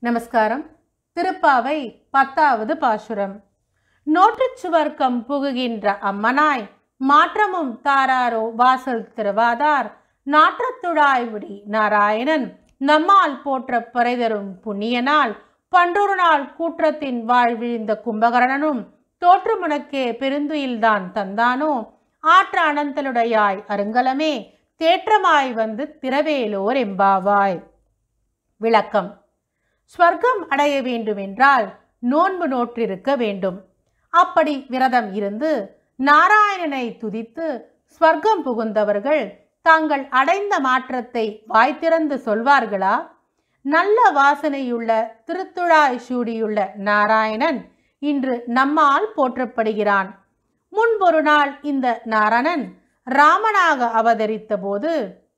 நமஸ்காரம். திருப்பாவை பத்தாவது பாசுரம். நோற்றுச் சுவர்க்கம் புகுகின்ற அம்மனாய் மாற்றமும் தாராரோ வாசல் திருவாதார். நாற்றத்துழாய்விடி நாராயணன் நம்மால் போற்ற பறைதரும் புண்ணியனால். பன்றொரு நாள் கூற்றத்தின் வாழ்விழிந்த கும்பகரணனும் தோற்றுமுனக்கே பெருந்துயில்தான் தந்தானோ. ஆற்ற அனந்தலுடையாய் அருங்கலமே தேற்றமாய் வந்து திரவேலோர் எம்பாவாய். விளக்கம். ஸ்வர்க்கம் அடைய வேண்டுமென்றால் நோன்பு நோற்றிருக்க வேண்டும். அப்படி விரதம் இருந்து நாராயணனை துதித்து ஸ்வர்க்கம் புகுந்தவர்கள் தாங்கள் அடைந்த மாற்றத்தை வாய் திறந்து சொல்வார்களா? நல்ல வாசனையுள்ள திருத்துழாய் சூடியுள்ள நாராயணன் இன்று நம்மால் போற்றப்படுகிறான். முன்பொரு நாள் இந்த நாரணன் ராமனாக அவதரித்த போது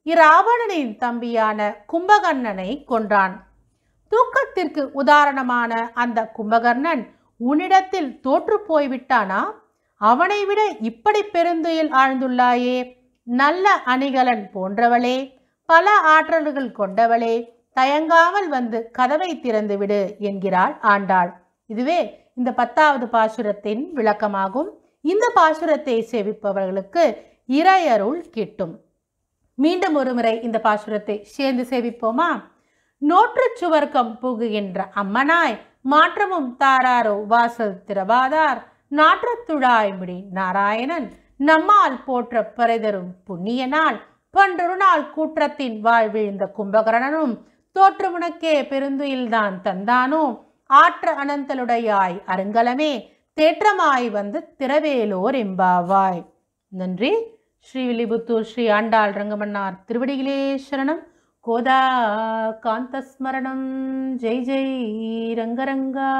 இராவணனின் தம்பியான கும்பகர்ணனை கொன்றான். தூக்கத்திற்கு உதாரணமான அந்த கும்பகர்ணன் உன்னிடத்தில் தோற்று போய்விட்டானா? அவனை விட இப்படி பெருந்துயில் ஆழ்ந்துள்ளாயே. நல்ல அணிகலன் போன்றவளே பல ஆற்றல்கள் கொண்டவளே தயங்காமல் வந்து கதவை திறந்துவிடு என்கிறாள் ஆண்டாள். இதுவே இந்த பத்தாவது பாசுரத்தின் விளக்கமாகும். இந்த பாசுரத்தை சேவிப்பவர்களுக்கு இறையருள் கிட்டும். மீண்டும் ஒருமுறை இந்த பாசுரத்தை சேர்ந்து சேவிப்போமா? நோற்றுச் சுவர்க்கம் புகுகின்ற அம்மனாய் மாற்றமும் தாராரோ வாசல் திரவாதார் நாற்றத்துழாய் முடி நாராயணன் நம்மால் போற்ற புண்ணிய புண்ணியனால் பன்றொரு நாள் கூற்றத்தின் வாழ்விழுந்த கும்பகரணனும் தோற்றுமுனக்கே பெருந்துயில்தான் தந்தானோ. ஆற்ற அனந்தலுடையாய் அருங்கலமே தேற்றமாய் வந்து திரவேலோர் எம்பாவாய். நன்றி. ஸ்ரீவில்லிபுத்தூர் ஸ்ரீ ஆண்டாள் ரங்கமன்னார் திருவடிகளே சரணம். కోదా కాంతస్మరణం. జై జై రంగరంగా.